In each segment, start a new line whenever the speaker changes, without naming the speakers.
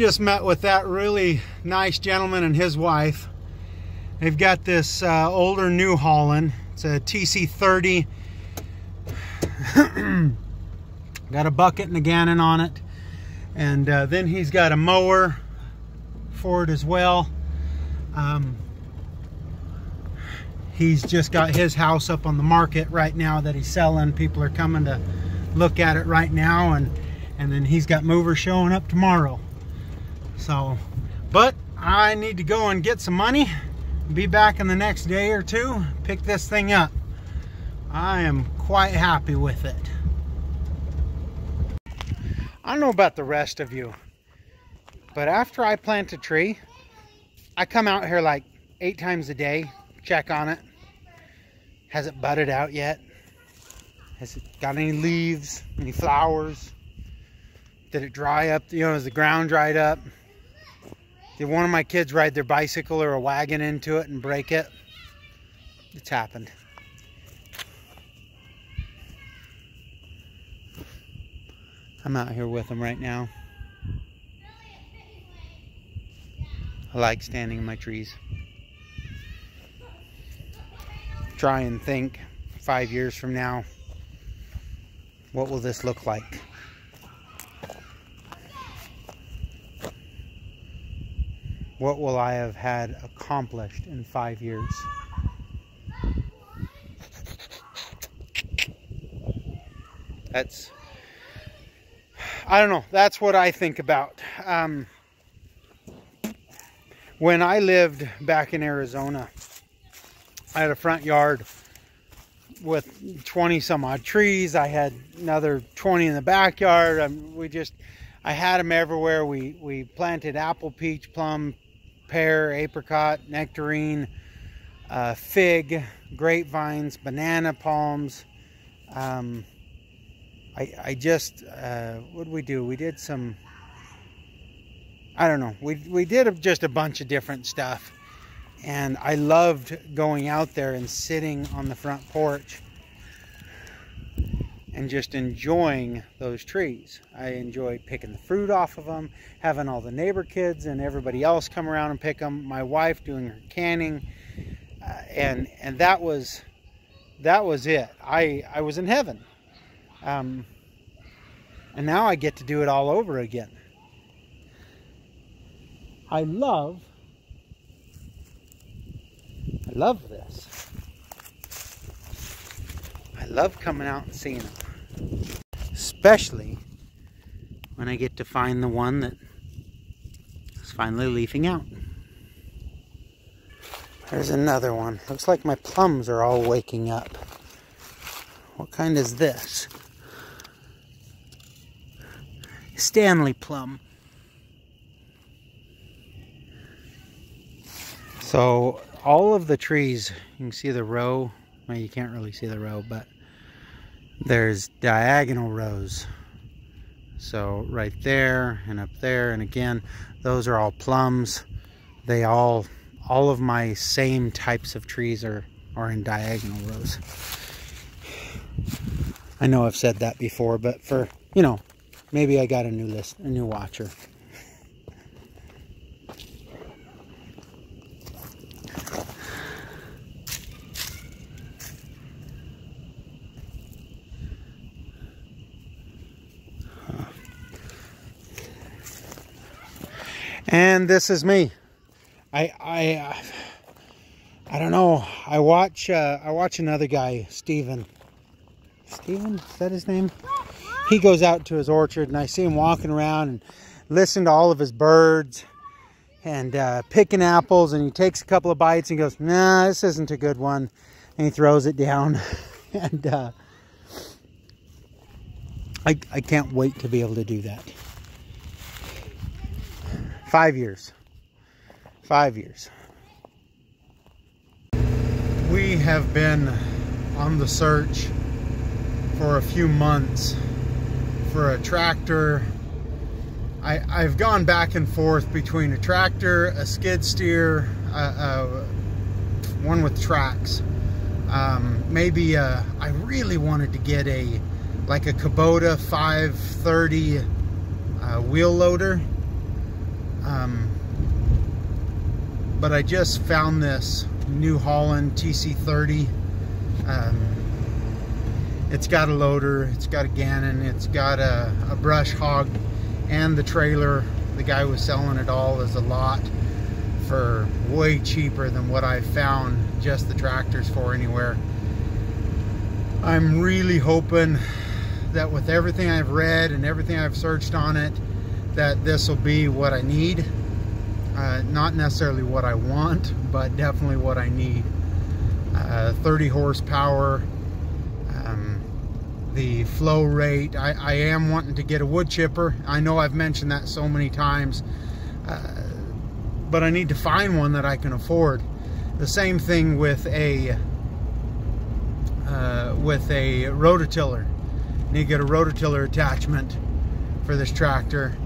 Just met with that really nice gentleman and his wife. They've got this uh, older New Holland. It's a TC30. got a bucket and a Gannon on it. And uh, then he's got a mower for it as well. Um, he's just got his house up on the market right now that he's selling. People are coming to look at it right now and and then he's got movers showing up tomorrow. So, but I need to go and get some money, be back in the next day or two, pick this thing up. I am quite happy with it. I don't know about the rest of you, but after I plant a tree, I come out here like eight times a day, check on it. Has it budded out yet? Has it got any leaves, any flowers? Did it dry up? You know, has the ground dried up? Did one of my kids ride their bicycle or a wagon into it and break it? It's happened. I'm out here with them right now. I like standing in my trees. Try and think five years from now, what will this look like? What will I have had accomplished in five years? That's, I don't know, that's what I think about. Um, when I lived back in Arizona, I had a front yard with 20 some odd trees. I had another 20 in the backyard. Um, we just, I had them everywhere. We, we planted apple, peach, plum, pear, apricot, nectarine, uh, fig, grapevines, banana palms. Um, I, I just, uh, what did we do? We did some, I don't know, we, we did just a bunch of different stuff. And I loved going out there and sitting on the front porch and just enjoying those trees. I enjoy picking the fruit off of them, having all the neighbor kids and everybody else come around and pick them, my wife doing her canning, uh, and and that was that was it. I I was in heaven, um, and now I get to do it all over again. I love I love this. I love coming out and seeing them. Especially when I get to find the one that is finally leafing out. There's another one. Looks like my plums are all waking up. What kind is this? Stanley plum. So all of the trees, you can see the row well, you can't really see the row, but there's diagonal rows. So right there and up there, and again, those are all plums. They all, all of my same types of trees are, are in diagonal rows. I know I've said that before, but for, you know, maybe I got a new list, a new watcher. And this is me. I I I don't know. I watch uh, I watch another guy Steven. Steven? Is that his name? He goes out to his orchard and I see him walking around and listen to all of his birds and uh, picking apples and he takes a couple of bites and goes nah this isn't a good one. And he throws it down. And uh, I, I can't wait to be able to do that Five years. Five years. We have been on the search for a few months for a tractor. I, I've gone back and forth between a tractor, a skid steer, uh, uh, one with tracks. Um, maybe uh, I really wanted to get a like a Kubota 530 uh, wheel loader Um, but I just found this New Holland TC30. Um, it's got a loader, it's got a Gannon, it's got a, a brush hog and the trailer. The guy was selling it all as a lot for way cheaper than what I found just the tractors for anywhere. I'm really hoping that with everything I've read and everything I've searched on it, that this will be what I need. Uh, not necessarily what I want, but definitely what I need. Uh, 30 horsepower, um, the flow rate. I, I, am wanting to get a wood chipper. I know I've mentioned that so many times, uh, but I need to find one that I can afford. The same thing with a uh, with a rototiller. Need to get a rototiller attachment for this tractor,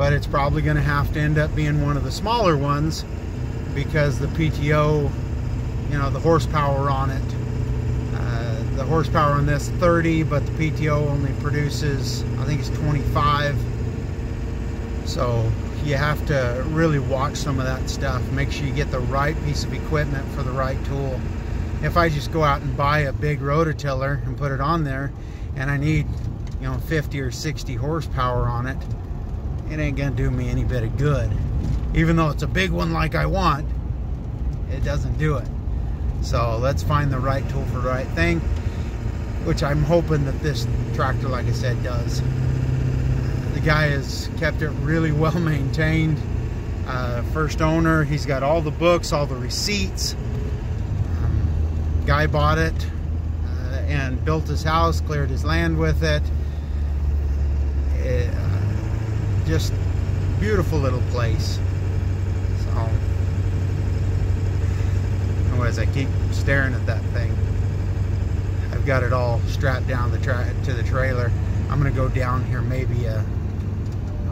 but it's probably going to have to end up being one of the smaller ones because the PTO, you know, the horsepower on it. Uh, the horsepower on this 30, but the PTO only produces, I think it's 25. So you have to really watch some of that stuff. Make sure you get the right piece of equipment for the right tool. If I just go out and buy a big rototiller and put it on there, and I need, you know, 50 or 60 horsepower on it, it ain't gonna do me any bit of good. Even though it's a big one like I want, it doesn't do it. So let's find the right tool for the right thing, which I'm hoping that this tractor, like I said, does. The guy has kept it really well maintained. Uh, first owner, he's got all the books, all the receipts. Um, guy bought it uh, and built his house, cleared his land with it. it just beautiful little place. So, anyways, I keep staring at that thing. I've got it all strapped down the to the trailer. I'm gonna go down here maybe a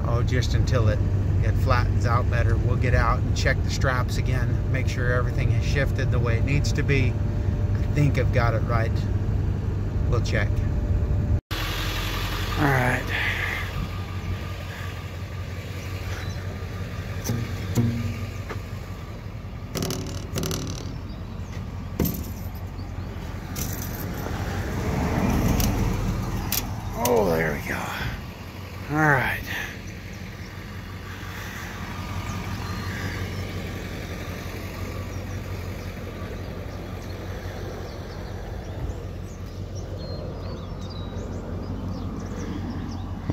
oh, just until it, it flattens out better. We'll get out and check the straps again, make sure everything is shifted the way it needs to be. I think I've got it right. We'll check. All right. Oh, there we go. All right.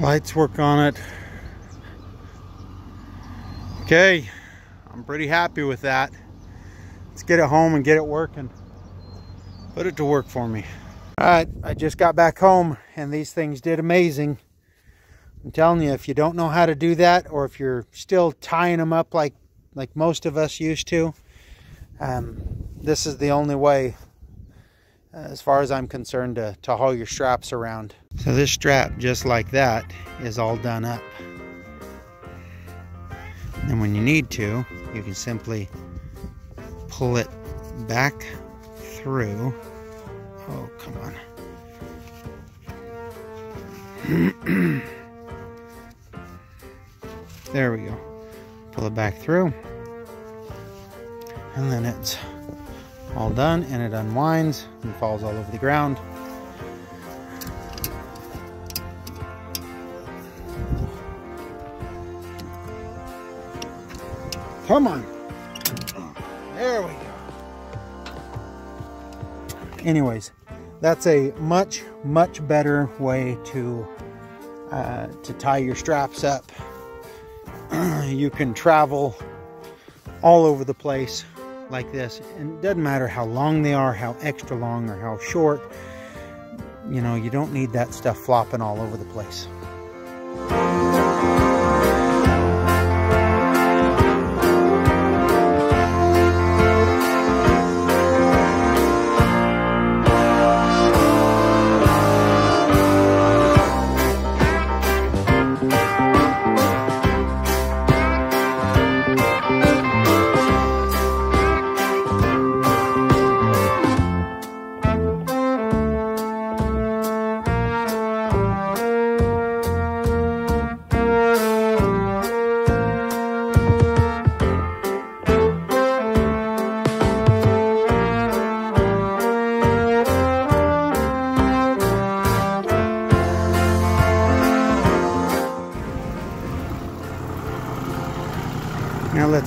lights work on it okay I'm pretty happy with that let's get it home and get it working put it to work for me all right I just got back home and these things did amazing I'm telling you if you don't know how to do that or if you're still tying them up like like most of us used to um, this is the only way as far as I'm concerned, to, to haul your straps around. So this strap, just like that, is all done up. And when you need to, you can simply pull it back through. Oh, come on. there we go. Pull it back through. And then it's all done and it unwinds and falls all over the ground. Come on. There we go. Anyways, that's a much, much better way to uh, to tie your straps up. you can travel all over the place like this and it doesn't matter how long they are how extra long or how short you know you don't need that stuff flopping all over the place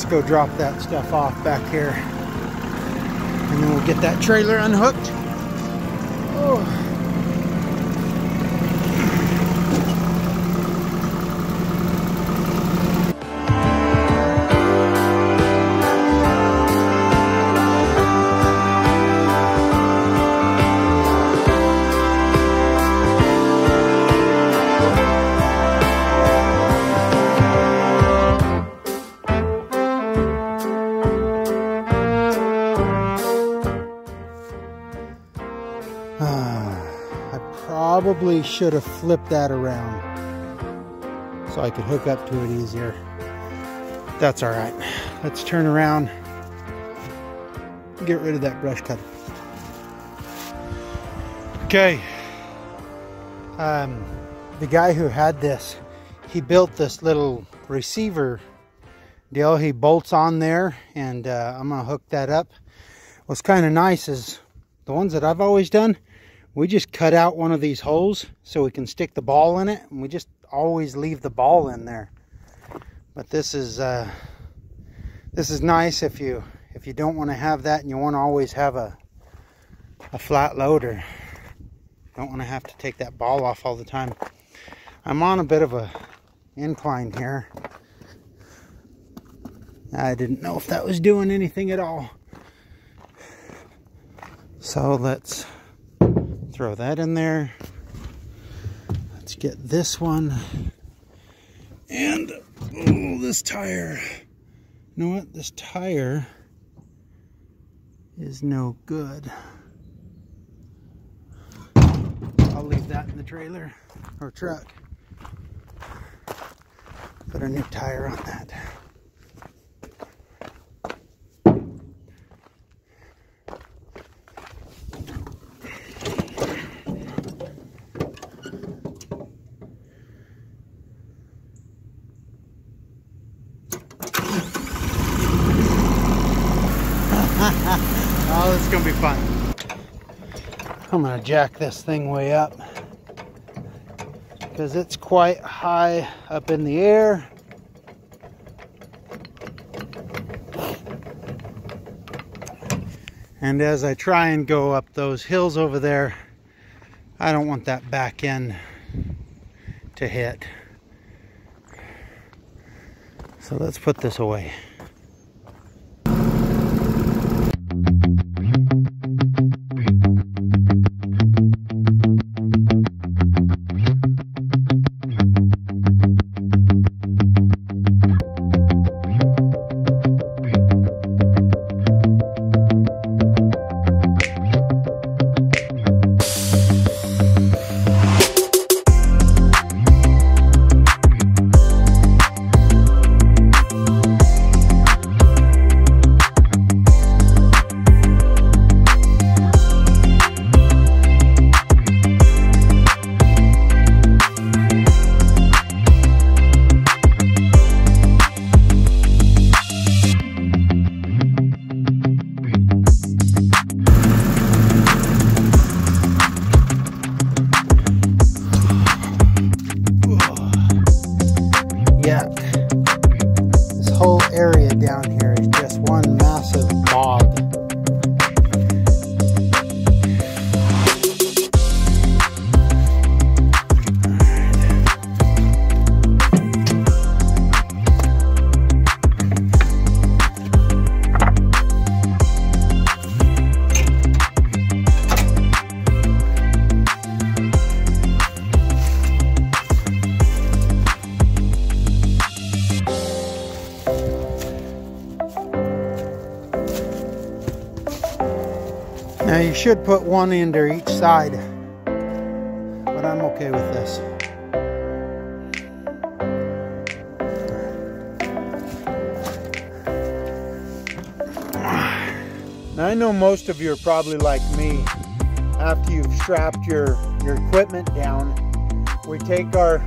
Go drop that stuff off back here. And then we'll get that trailer unhooked. Oh. Probably should have flipped that around so I could hook up to it easier. That's all right. Let's turn around, get rid of that brush cutter. Okay. Um, the guy who had this, he built this little receiver deal. He bolts on there and uh, I'm gonna hook that up. What's kind of nice is the ones that I've always done, we just cut out one of these holes so we can stick the ball in it and we just always leave the ball in there. But this is uh, this is nice if you if you don't want to have that and you want to always have a a flat loader. Don't want to have to take that ball off all the time. I'm on a bit of a incline here. I didn't know if that was doing anything at all. So let's throw that in there. Let's get this one. And, oh, this tire. You know what? This tire is no good. I'll leave that in the trailer or truck. Put a new tire on that. Oh, gonna be fun. I'm gonna jack this thing way up because it's quite high up in the air. And as I try and go up those hills over there, I don't want that back end to hit. So let's put this away. area down here. Now you should put one under each side, but I'm okay with this. Now I know most of you are probably like me. After you've strapped your, your equipment down, we take our,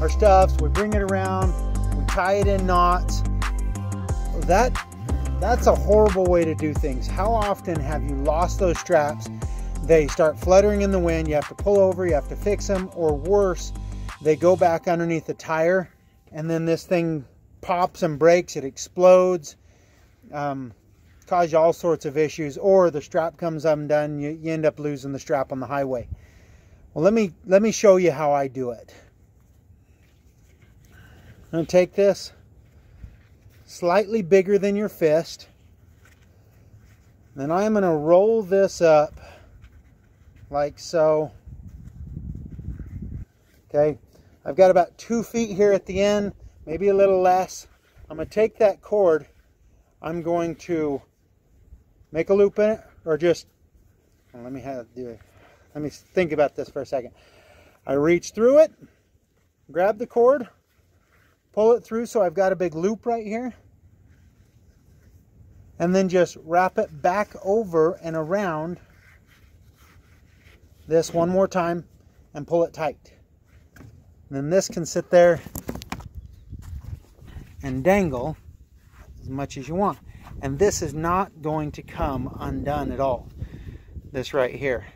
our stuffs, we bring it around, we tie it in knots. That that's a horrible way to do things. How often have you lost those straps? They start fluttering in the wind. You have to pull over, you have to fix them, or worse, they go back underneath the tire and then this thing pops and breaks, it explodes, um, cause you all sorts of issues, or the strap comes undone, you, you end up losing the strap on the highway. Well, let me let me show you how I do it. I'm to take this slightly bigger than your fist. Then I'm going to roll this up like so. Okay, I've got about two feet here at the end, maybe a little less. I'm going to take that cord, I'm going to make a loop in it, or just, well, let me have do it. Let me think about this for a second. I reach through it, grab the cord, pull it through so I've got a big loop right here, and then just wrap it back over and around this one more time and pull it tight. And then this can sit there and dangle as much as you want. And this is not going to come undone at all. This right here.